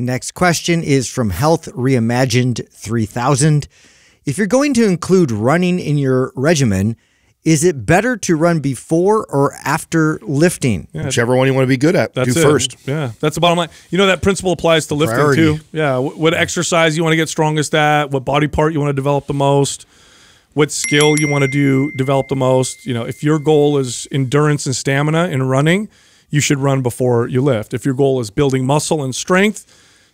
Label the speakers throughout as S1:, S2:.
S1: Next question is from Health Reimagined 3000. If you're going to include running in your regimen, is it better to run before or after lifting?
S2: Yeah, Whichever one you want to be good at, do it. first.
S3: Yeah, that's the bottom line. You know that principle applies to lifting Priority. too. Yeah, what exercise you want to get strongest at, what body part you want to develop the most, what skill you want to do develop the most. You know, if your goal is endurance and stamina in running, you should run before you lift. If your goal is building muscle and strength,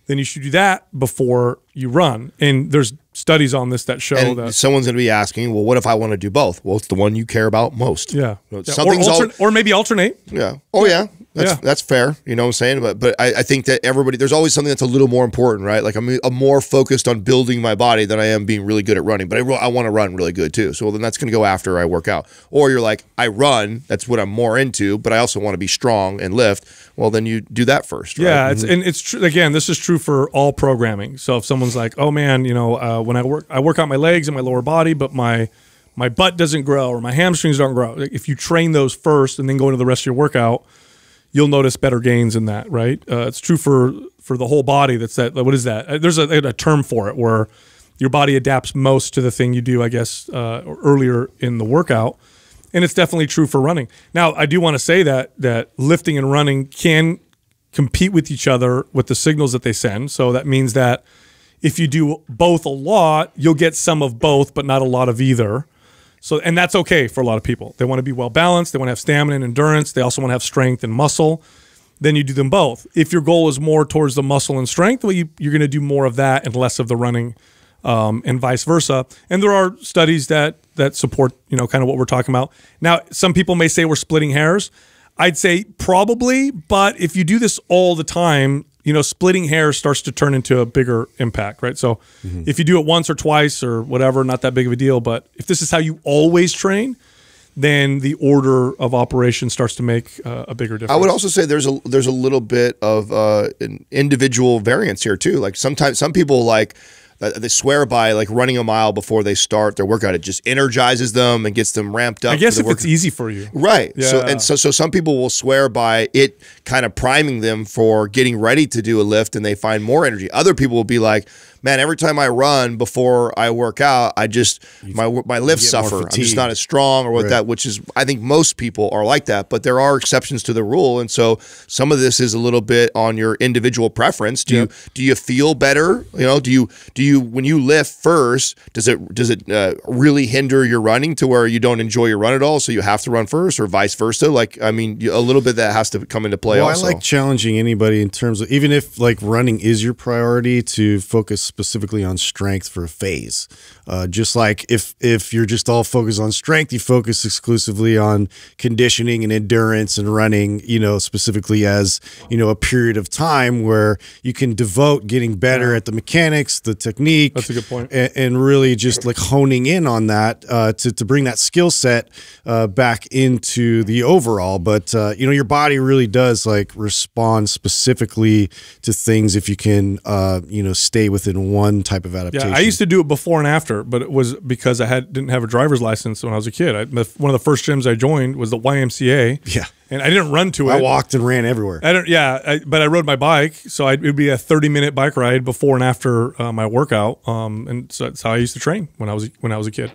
S3: then you should do that before you run. And there's studies on this that show
S2: and
S3: that
S2: someone's going to be asking, well, what if I want to do both? Well, it's the one you care about most.
S3: Yeah. Something's or, or maybe alternate.
S2: Yeah. Oh yeah. That's yeah. that's fair. You know what I'm saying? But but I, I, think that everybody there's always something that's a little more important, right? Like I'm, I'm more focused on building my body than I am being really good at running. But I, I want to run really good too. So then that's going to go after I work out. Or you're like I run, that's what I'm more into, but I also want to be strong and lift. Well, then you do that first. Right?
S3: Yeah, it's, mm-hmm. and it's true. Again, this is true for all programming. So if someone's like, oh man, you know, uh, when I work, I work out my legs and my lower body, but my my butt doesn't grow or my hamstrings don't grow. If you train those first and then go into the rest of your workout you'll notice better gains in that, right? Uh, it's true for for the whole body. That's that. What is that? Uh, there's a, a, term for it where your body adapts most to the thing you do. I guess uh, earlier in the workout, and it's definitely true for running. Now, I do want to say that that lifting and running can compete with each other with the signals that they send. So that means that if you do both a lot, you'll get some of both, but not a lot of either. So, and that's okay for a lot of people. They want to be well balanced. They want to have stamina and endurance. They also want to have strength and muscle. Then you do them both. If your goal is more towards the muscle and strength, well, you, are going to do more of that and less of the running, um, and vice versa. And there are studies that that support, you know, kind of what we're talking about. Now, some people may say we're splitting hairs. I'd say probably, but if you do this all the time, you know, splitting hair starts to turn into a bigger impact, right? So mm-hmm. if you do it once or twice or whatever, not that big of a deal. But if this is how you always train, then the order of operation starts to make uh, a bigger difference.
S2: I would also say there's a there's a little bit of uh, individual variance here too. Like sometimes some people like Uh, they swear by like running a mile before they start their workout. It just energizes them and gets them ramped up. I
S3: guess if it's easy for you,
S2: right? Yeah. So and so so some people will swear by it kind of priming them for getting ready to do a lift, and they find more energy. Other people will be like, man, every time I run before I work out, I just my my lifts suffer. I'm just not as strong or what right. that. Which is, I think most people are like that, but there are exceptions to the rule, and so some of this is a little bit on your individual preference. Do yep. you do you feel better? You know, do you do you when you lift first? Does it does it uh, really hinder your running to where you don't enjoy your run at all? So you have to run first, or vice versa? Like, I mean, a little bit that has to come into play.
S4: Well,
S2: also.
S4: I like challenging anybody in terms of even if like running is your priority to focus specifically on strength for a phase. Uh, just like if if you're just all focused on strength, you focus exclusively on conditioning and endurance and running. You know, specifically as you know a period of time where you can devote getting better at the mechanics, the technique.
S3: That's a good point.
S4: And, and really just like honing in on that uh, to to bring that skill set uh, back into the overall. But uh, you know, your body really does like respond specifically to things if you can uh, you know stay within one type of adaptation.
S3: Yeah, I used to do it before and after but it was because I had didn't have a driver's license when I was a kid. I, one of the first gyms I joined was the YMCA.
S4: Yeah,
S3: and I didn't run to
S4: it.
S3: I
S4: walked and ran everywhere.
S3: I don't. Yeah, I, but I rode my bike, so I'd, it would be a thirty minute bike ride before and after uh, my workout. Um, and so that's how I used to train when I was when I was a kid.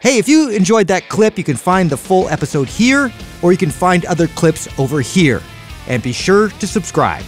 S1: Hey, if you enjoyed that clip, you can find the full episode here, or you can find other clips over here. And be sure to subscribe.